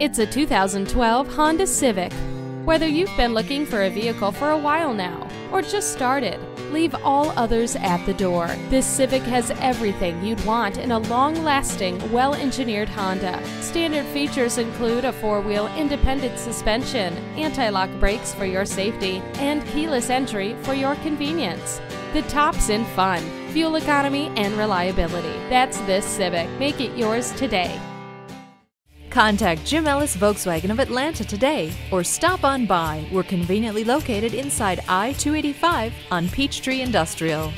It's a 2012 Honda Civic. Whether you've been looking for a vehicle for a while now or just started, leave all others at the door. This Civic has everything you'd want in a long lasting, well engineered Honda. Standard features include a four wheel independent suspension, anti lock brakes for your safety, and keyless entry for your convenience. The top's in fun, fuel economy, and reliability. That's this Civic. Make it yours today. Contact Jim Ellis Volkswagen of Atlanta today or stop on by. We're conveniently located inside I 285 on Peachtree Industrial.